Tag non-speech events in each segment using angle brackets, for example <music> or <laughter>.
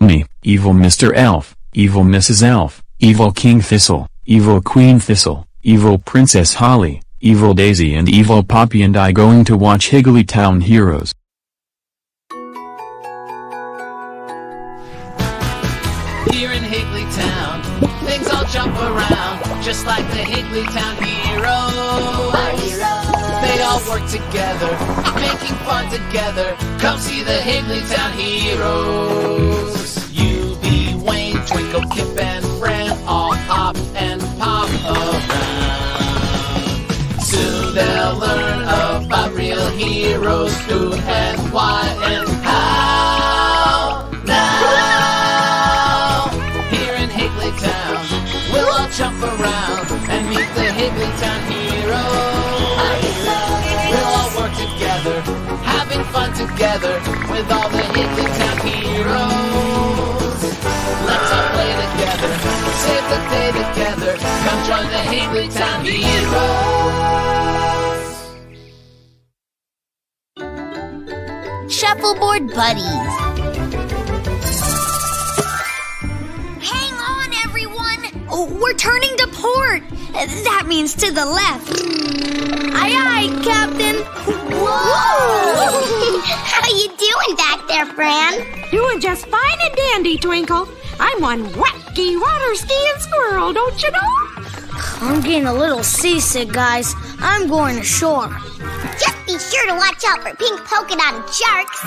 me, evil Mr. Elf, evil Mrs. Elf, evil King Thistle, evil Queen Thistle, evil Princess Holly, evil Daisy and evil Poppy and I going to watch Higglytown Heroes. Here in Higglytown, things all jump around, just like the Higglytown work together, making fun together. Come see the Higglytown heroes. Eubie, Wayne, Twinkle, Kip, and Fran all hop and pop around. Soon they'll learn about real heroes, who and why and together with all the Higglytown heroes. Let's all play together, save the day together. Come join the Higglytown heroes. Shuffleboard Buddies. We're turning to port. That means to the left. Aye, aye, Captain. Whoa! How you doing back there, Fran? Doing just fine and dandy, Twinkle. I'm one wacky water skiing squirrel, don't you know? I'm getting a little seasick, guys. I'm going ashore. Just be sure to watch out for pink polka dotted sharks.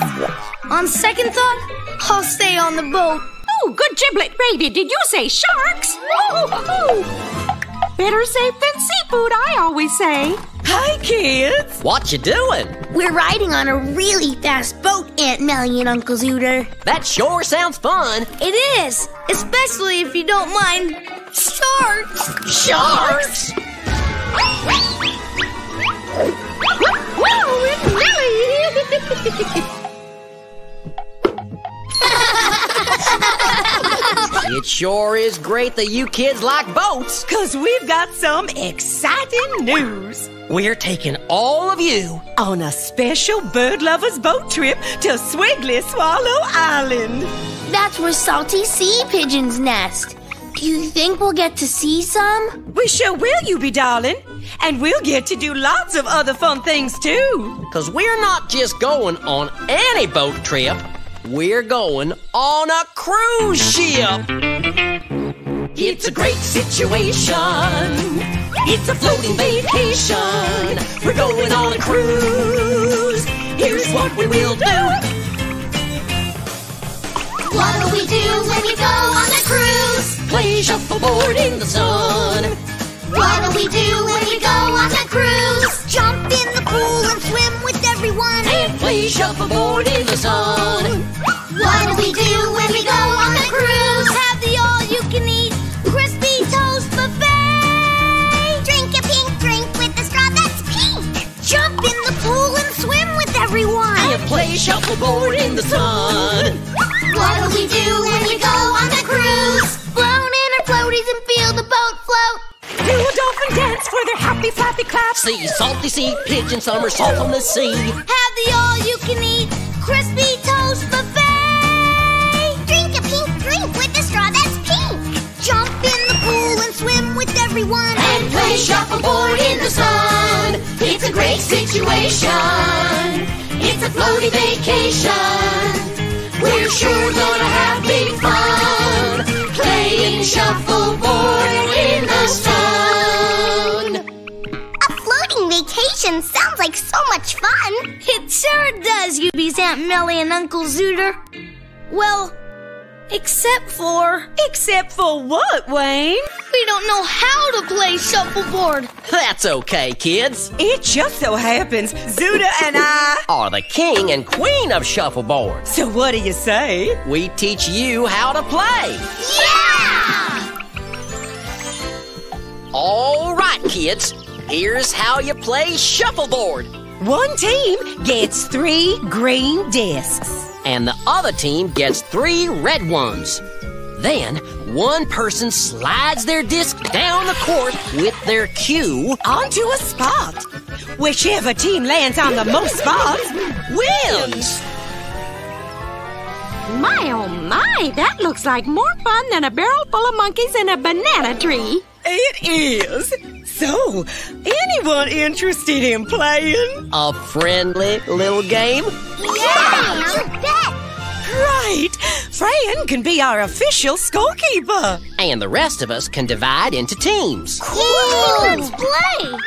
On second thought, I'll stay on the boat. Oh, good giblet, baby. Did you say sharks? Oh, oh. Better safe than seafood, I always say. Hi, kids. What you doing? We're riding on a really fast boat, Aunt Melly and Uncle Zooter. That sure sounds fun. It is, especially if you don't mind sharks. Sharks? Whoa, it's Millie! It sure is great that you kids like boats. Because we've got some exciting news. We're taking all of you. On a special bird lovers boat trip to Swiggly Swallow Island. That's where salty sea pigeons nest. Do you think we'll get to see some? We sure will, Eubie darling. And we'll get to do lots of other fun things too. Because we're not just going on any boat trip, we're going on a cruise ship. It's a great situation. It's a floating vacation. We're going on a cruise. Here's what we will do. What'll we do when we go on a cruise? Play shuffleboard in the sun. What'll we do shuffleboard in the sun. What'll we do when we go on the cruise? Blown in our floaties and feel the boat float. Do a dolphin dance for their happy flappy clap. See salty sea pigeon somersault on the sea. Have the all-you-can-eat crispy toast buffet. Drink a pink drink with a straw that's pink. Jump in the pool and swim with everyone. And play shuffleboard in the sun. It's a great situation. It's a floaty vacation. We're sure gonna have big fun playing shuffleboard in the sun. A floating vacation sounds like so much fun. It sure does, Eubie's Aunt Melly and Uncle Zooter. Well, except for Except for what, Wayne? we don't know how to play shuffleboard. That's okay, kids. It just so happens Zuda and I. Are the king and queen of shuffleboard. So what do you say? We teach you how to play. Yeah! All right, kids. Here's how you play shuffleboard. One team gets three green discs. And the other team gets three red ones. Then, one person slides their disc down the court with their cue Onto a spot. Whichever team lands on the most spots wins. My oh my, that looks like more fun than a barrel full of monkeys in a banana tree. It is. So, anyone interested in playing? A friendly little game? Yeah, bet. Right. Fran can be our official scorekeeper. And the rest of us can divide into teams. Yay, let's play.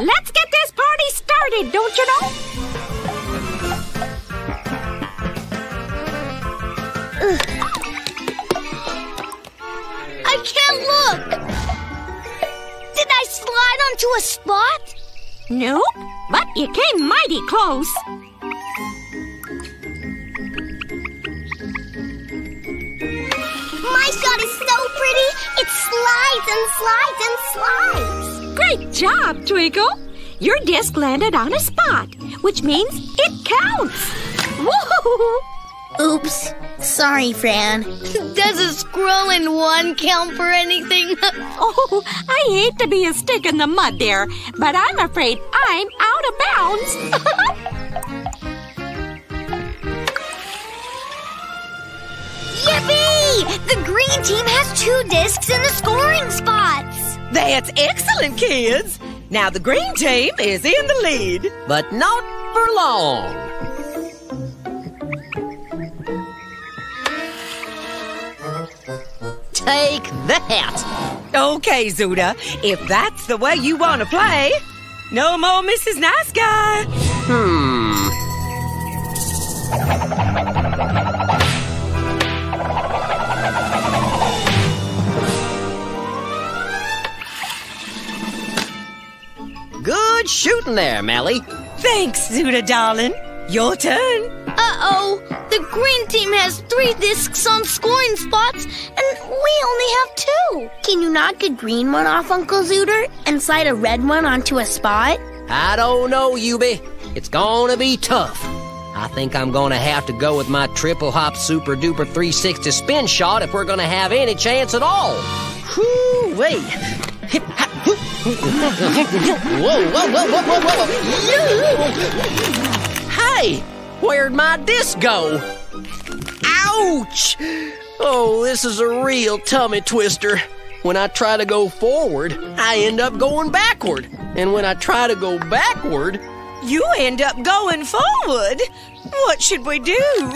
Let's get this party started, don't you know? I can't look. Did I slide onto a spot? Nope, but you came mighty close. My shot is so pretty. It slides and slides and slides. Great job, Twinkle. Your disc landed on a spot, which means it counts. Woo! Oops. Sorry, Fran. Does a squirrel in one count for anything? <laughs> Oh, I hate to be a stick in the mud there, but I'm afraid I'm out of bounds. <laughs> Yippee! The green team has two discs in the scoring spots. That's excellent, kids. Now the green team is in the lead. But not for long. Take that! Okay, Zuda, if that's the way you want to play, no more Mrs. Nice Guy. Hmm. Good shooting there, Melly. Thanks, Zuda, darling. Your turn. Uh-oh. The green team has three discs on scoring spots, and we only have two. Can you knock a green one off, Uncle Zooter, and slide a red one onto a spot? I don't know, Eubie. It's gonna be tough. I think I'm gonna have to go with my triple hop super duper 360 spin shot if we're gonna have any chance at all. Whoo, wait. Hip, hop, whoo. <laughs> whoa, whoa, whoa, whoa, whoa, whoa. Hey, where'd my disc go? Ouch! Oh, this is a real tummy twister. When I try to go forward, I end up going backward. And when I try to go backward, You end up going forward. What should we do? Oh,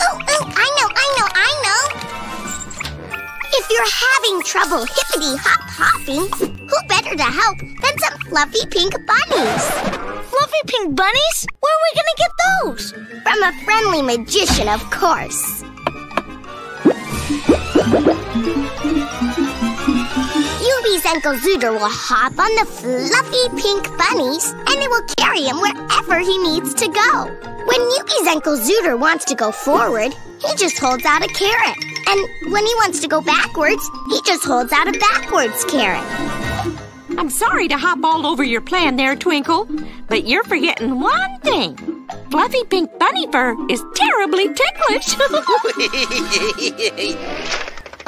oh, I know, I know, I know. If you're having trouble hippity hop hopping, who better to help than some fluffy pink bunnies? Fluffy pink bunnies? Where are we gonna get those? From a friendly magician, of course. Eubie's Uncle Zooter will hop on the fluffy pink bunnies and it will carry him wherever he needs to go. When Eubie's Uncle Zooter wants to go forward, he just holds out a carrot. And when he wants to go backwards, he just holds out a backwards carrot. I'm sorry to hop all over your plan there, Twinkle, but you're forgetting one thing. Fluffy pink bunny fur is terribly ticklish. <laughs>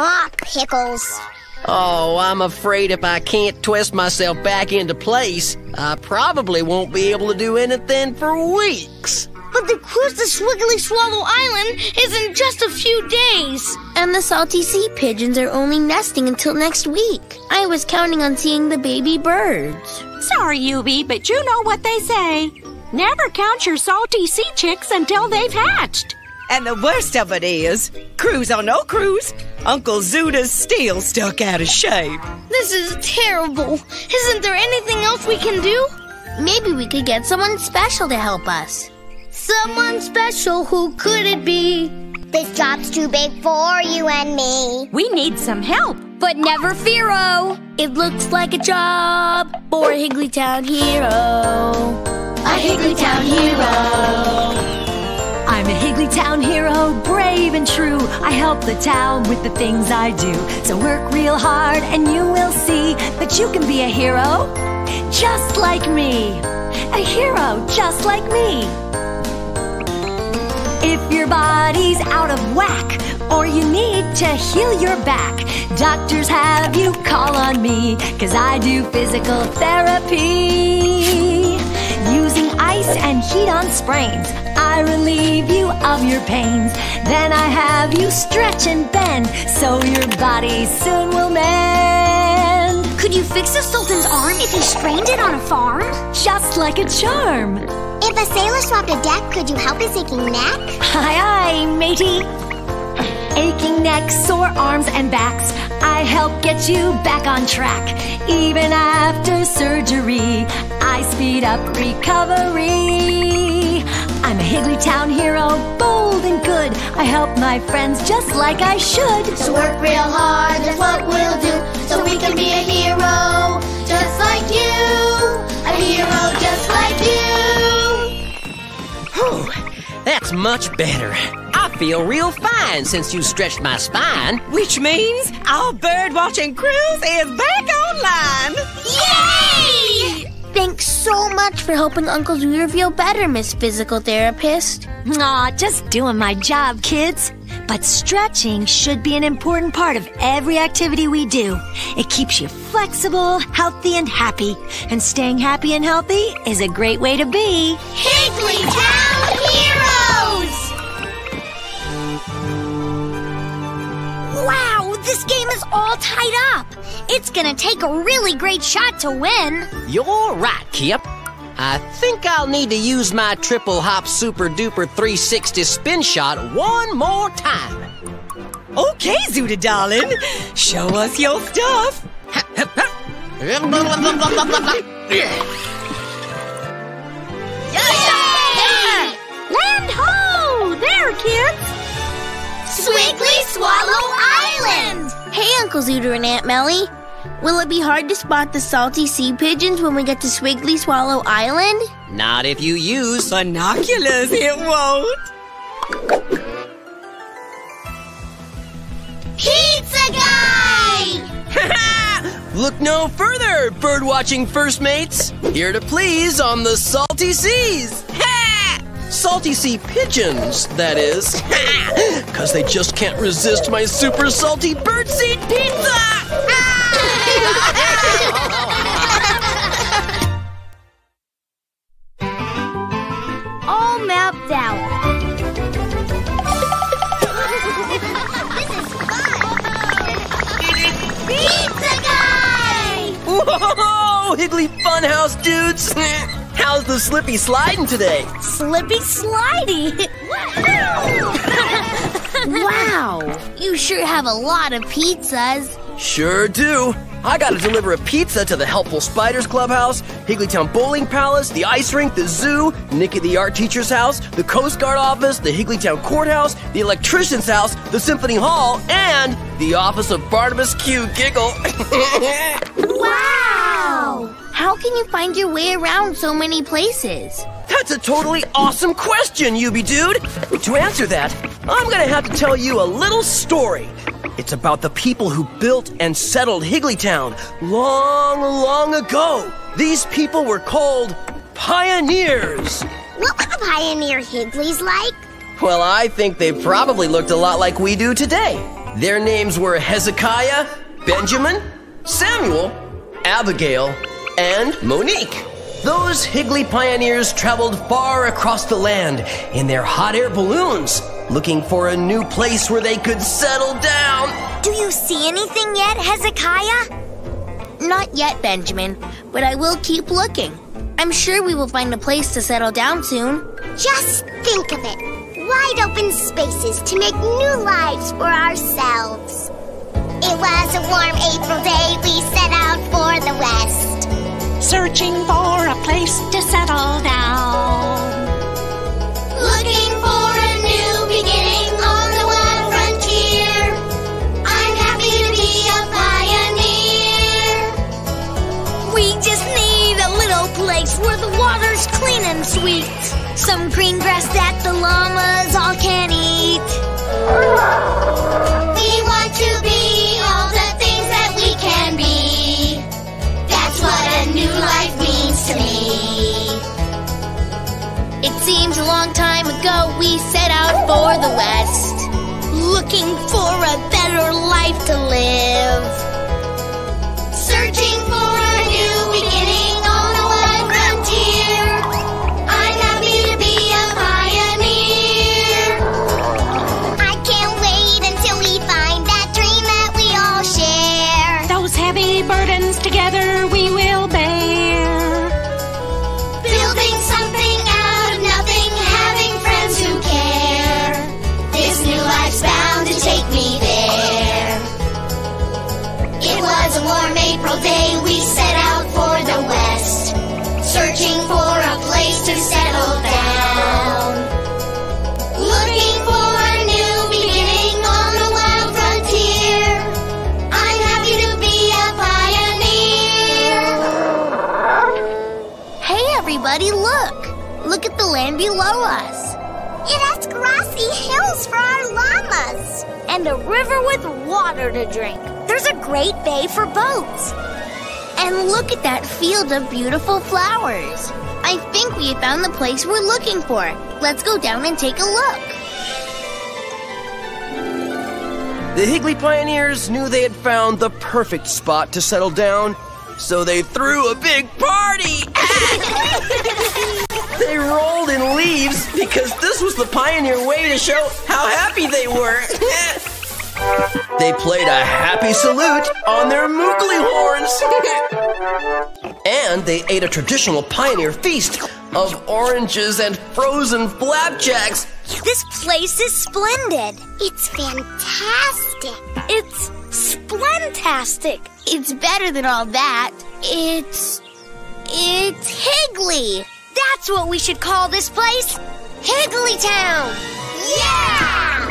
Ah, pickles. oh, I'm afraid if I can't twist myself back into place, I probably won't be able to do anything for weeks. But the cruise to Swiggly Swallow Island is in just a few days. And the salty sea pigeons are only nesting until next week. I was counting on seeing the baby birds. sorry, Eubie, but you know what they say. Never count your salty sea chicks until they've hatched. And the worst of it is, cruise or no cruise, Uncle Zuda's still stuck out of shape. This is terrible. Isn't there anything else we can do? Maybe we could get someone special to help us. Someone special, who could it be? This job's too big for you and me. We need some help. But never fear-o. It looks like a job for a Higglytown hero. A Higglytown hero. I'm a Higglytown hero, brave and true. I help the town with the things I do. So work real hard and you will see that you can be a hero just like me. A hero just like me. If your body's out of whack or you need to heal your back, doctors have you call on me, cause I do physical therapy. Using ice and heat on sprains. I relieve you of your pains. Then I have you stretch and bend so your body soon will mend. Could you fix the Sultan's arm if he sprained it on a farm? Just like a charm. If a sailor swapped a deck, could you help his aching neck? Aye, aye, matey. Aching necks, sore arms, and backs. I help get you back on track. Even after surgery, I speed up recovery. I'm a Higglytown hero, bold and good. I help my friends just like I should. So work real hard, that's what we'll do. So we can be a hero, just like you. A hero just like you. Whew, that's much better. I feel real fine since you stretched my spine. Which means our bird watching cruise is back online. Yay! Thanks so much for helping Uncle Zooter feel better, Miss Physical Therapist. Aw, just doing my job, kids. But stretching should be an important part of every activity we do. It keeps you flexible, healthy, and happy. And staying happy and healthy is a great way to be. Higglytown all tied up. It's gonna take a really great shot to win. You're right, Kip. I think I'll need to use my triple hop super duper 360 spin shot one more time. Okay, Zuda darling, show us your stuff. Land ho! There, kids! Swiggly Swallow Island! Hey, Uncle Zooter and Aunt Melly. Will it be hard to spot the salty sea pigeons when we get to Swiggly Swallow Island? Not if you use. Binoculars, it won't. Pizza Guy! <laughs> Look no further, bird watching first mates. Here to please on the salty seas. <laughs> Ha! Salty sea pigeons, that is. <laughs> Because they just can't resist my super salty birdseed pizza. <laughs> All mapped out. Pizza Guy! Whoa, Higgly Funhouse dudes. <laughs> How's the slippy sliding today? Slippy slidey. wow, you sure have a lot of pizzas. Sure do. I gotta deliver a pizza to the Helpful Spiders Clubhouse, Higglytown Bowling Palace, the ice rink, the zoo, Nicky the art teacher's house, the Coast Guard office, the Higglytown courthouse, the electrician's house, the Symphony Hall, and the office of Barnabas Q Giggle. <laughs> Wow! How can you find your way around so many places? That's a totally awesome question, Eubie dude. To answer that, I'm gonna have to tell you a little story. It's about the people who built and settled Higglytown long, long ago. These people were called pioneers. What were the pioneer Higglies like? Well, I think they probably looked a lot like we do today. Their names were Hezekiah, Benjamin, Samuel, Abigail, and Monique. Those Higgly pioneers traveled far across the land in their hot air balloons, looking for a new place where they could settle down. Do you see anything yet, Hezekiah? Not yet, Benjamin, but I will keep looking. I'm sure we will find a place to settle down soon. Just think of it wide open spaces to make new lives for ourselves. It was a warm April day, we set out for the west. Searching for a place to settle down. Looking for a new beginning on the wild frontier. I'm happy to be a pioneer. We just need a little place where the water's clean and sweet. Some green grass that the llamas all can eat. Seems a long time ago we set out for the West, looking for a better life to live. Land below us. It has grassy hills for our llamas. And a river with water to drink. There's a great bay for boats. And look at that field of beautiful flowers. I think we have found the place we're looking for. Let's go down and take a look. The Higgly Pioneers knew they had found the perfect spot to settle down, so they threw a big party. <laughs> they rolled in leaves because this was the pioneer way to show how happy they were. <laughs> they played a happy salute on their moogly horns. <laughs> and they ate a traditional pioneer feast of oranges and frozen flapjacks. This place is splendid. It's fantastic. It's splentastic. It's better than all that. It's. It's Higgly. That's what we should call this place Higglytown. Yeah!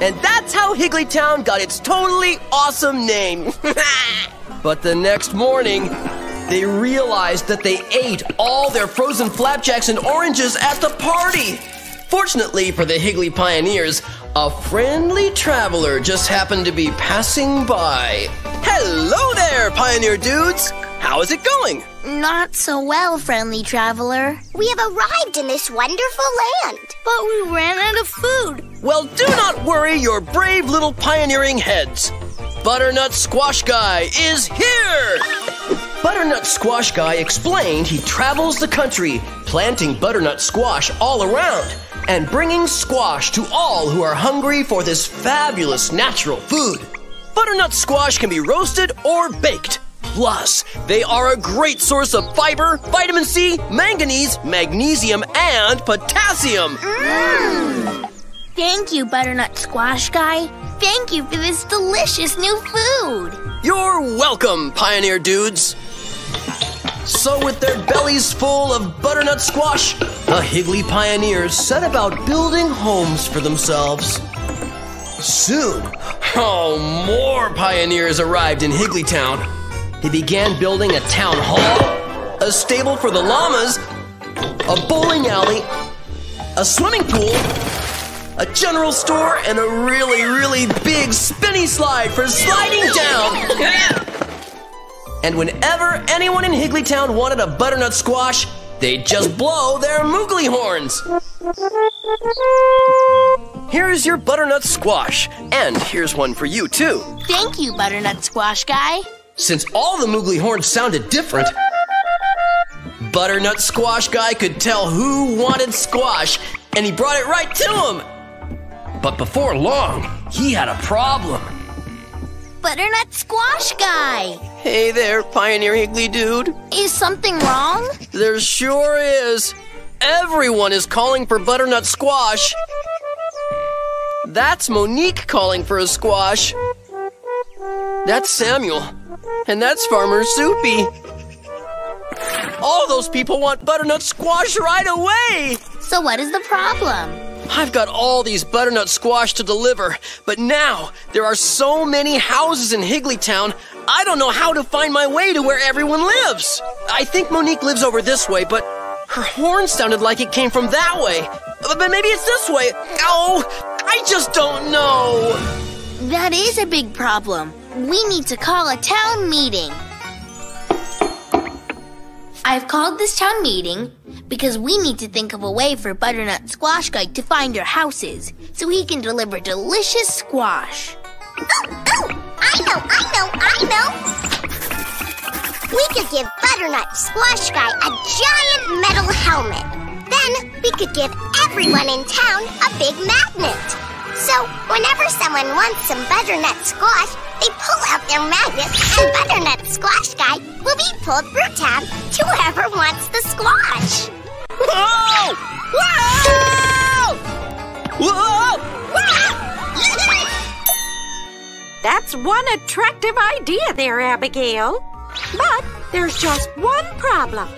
And that's how Higglytown got its totally awesome name. <laughs> but the next morning, they realized that they ate all their frozen flapjacks and oranges at the party. Fortunately for the Higgly Pioneers, a friendly traveler just happened to be passing by. Hello there, Pioneer dudes! How is it going? Not so well, friendly traveler. We have arrived in this wonderful land. But we ran out of food. Well, do not worry your brave little pioneering heads. Butternut Squash Guy is here! Butternut Squash Guy explained he travels the country, planting butternut squash all around and bringing squash to all who are hungry for this fabulous natural food. Butternut squash can be roasted or baked. Plus, they are a great source of fiber, vitamin C, manganese, magnesium, and potassium. Mm. Thank you, Butternut Squash Guy. Thank you for this delicious new food. You're welcome, Pioneer Dudes. So, with their bellies full of butternut squash, the Higgly Pioneers set about building homes for themselves. Soon, oh, more pioneers arrived in Higglytown. They began building a town hall, a stable for the llamas, a bowling alley, a swimming pool, a general store, and a really, really big spinny slide for sliding down. and whenever anyone in Higglytown wanted a butternut squash, they'd just blow their moogly horns. Here's your butternut squash, and here's one for you too. Thank you, Butternut Squash Guy. Since all the moogly horns sounded different, Butternut Squash Guy could tell who wanted squash, and he brought it right to him. But before long, he had a problem. Butternut Squash Guy. Hey there, Pioneer Higgly Dude. Is something wrong? There sure is. Everyone is calling for butternut squash. That's Monique calling for a squash. That's Samuel. And that's Farmer Soupy. All those people want butternut squash right away. So, what is the problem? I've got all these butternut squash to deliver, but now there are so many houses in Higglytown, I don't know how to find my way to where everyone lives. I think Monique lives over this way, but her horn sounded like it came from that way. But maybe it's this way. Oh, I just don't know. That is a big problem. We need to call a town meeting. I've called this town meeting because we need to think of a way for Butternut Squash Guy to find our houses so he can deliver delicious squash. Oh, oh! I know, I know, I know! We could give Butternut Squash Guy a giant metal helmet. Then we could give everyone in town a big magnet. So whenever someone wants some butternut squash, they pull out their magnet and Butternut Squash Guy will be pulled through town to whoever wants the squash. Whoa! Whoa! Whoa! <laughs> That's one attractive idea there, Abigail. But there's just one problem.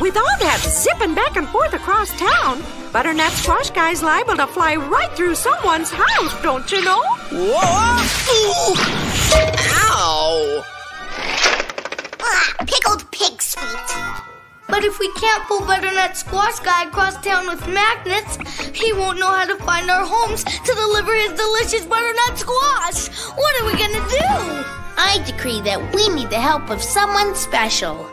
With all that zipping back and forth across town, Butternut Squash Guy's liable to fly right through someone's house, don't you know? Whoa! Ooh. Ow! Ah, pickled pig's feet. But if we can't pull Butternut Squash Guy across town with magnets, he won't know how to find our homes to deliver his delicious butternut squash. What are we gonna do? I decree that we need the help of someone special.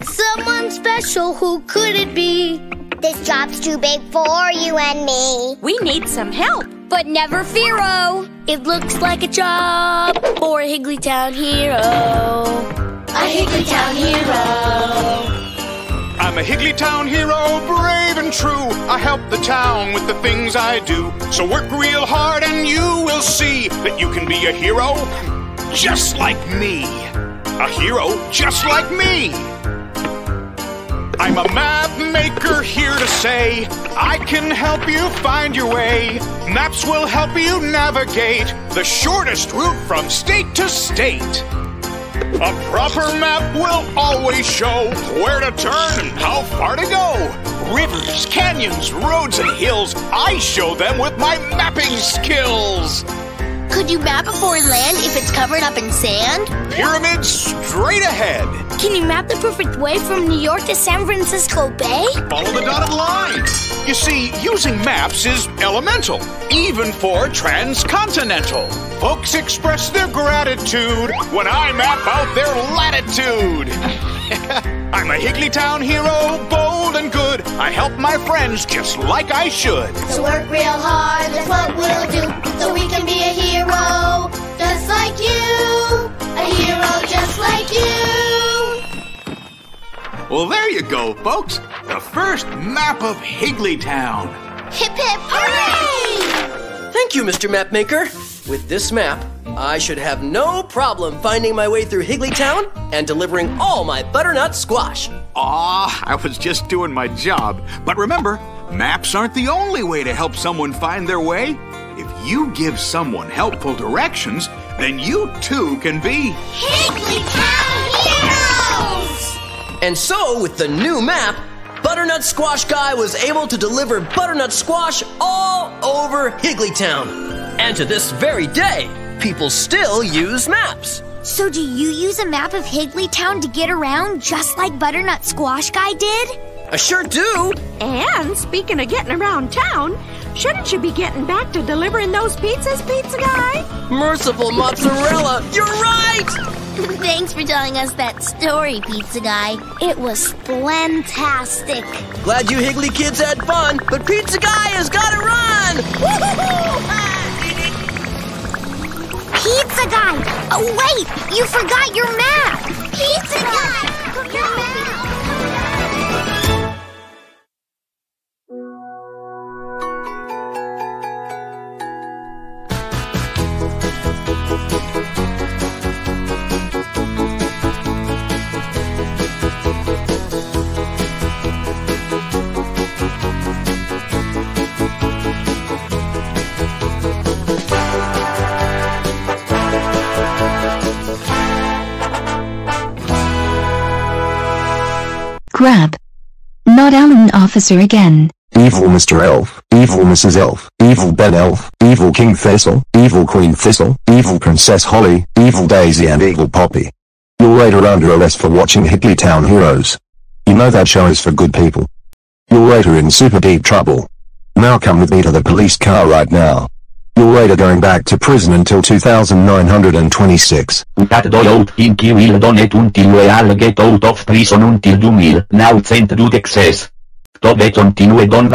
Someone special, who could it be? This job's too big for you and me. We need some help. But never fear, oh! It looks like a job for a Higglytown hero. A Higglytown hero. I'm a Higglytown hero, brave and true. I help the town with the things I do. So work real hard and you will see that you can be a hero just like me. A hero just like me. I'm a map maker here to say I can help you find your way. Maps will help you navigate the shortest route from state to state. A proper map will always show where to turn and how far to go. Rivers, canyons, roads, and hills, I show them with my mapping skills. Could you map a foreign land if it's covered up in sand? Pyramids straight ahead. Can you map the perfect way from New York to San Francisco Bay? Follow the dotted line. You see, using maps is elemental, even for transcontinental. Folks express their gratitude when I map out their latitude. <laughs> I'm a Higglytown hero, bold and good. I help my friends just like I should. So work real hard, that's what we'll do. So we can be a hero, just like you. A hero just like you. Well, there you go, folks. The first map of Higglytown. Hip hip hooray! Thank you, Mr. Mapmaker. With this map, I should have no problem finding my way through Higglytown and delivering all my butternut squash. Aw, I was just doing my job. But remember, maps aren't the only way to help someone find their way. If you give someone helpful directions, then you too can be Higglytown heroes! And so, with the new map, Butternut Squash Guy was able to deliver butternut squash all over Higglytown. And to this very day, people still use maps. So do you use a map of Higglytown to get around just like Butternut Squash Guy did? I sure do. And speaking of getting around town, shouldn't you be getting back to delivering those pizzas, Pizza Guy? Merciful mozzarella, you're right! Thanks for telling us that story, Pizza Guy. It was splentastic. Glad you Higgly kids had fun, but Pizza Guy has gotta run! <laughs> Pizza Guy! Oh, wait! You forgot your map! Pizza Guy! Grab. Not Alan Officer again. Evil Mr. Elf, Evil Mrs. Elf, Evil Ben Elf, Evil King Thistle, Evil Queen Thistle, Evil Princess Holly, Evil Daisy and Evil Poppy. You're later under arrest for watching Higglytown Heroes. You know that show is for good people. You're later in super deep trouble. Now come with me to the police car right now. You're later going back to prison until 2926. That the old donate until get out of prison until now Texas. To be continue don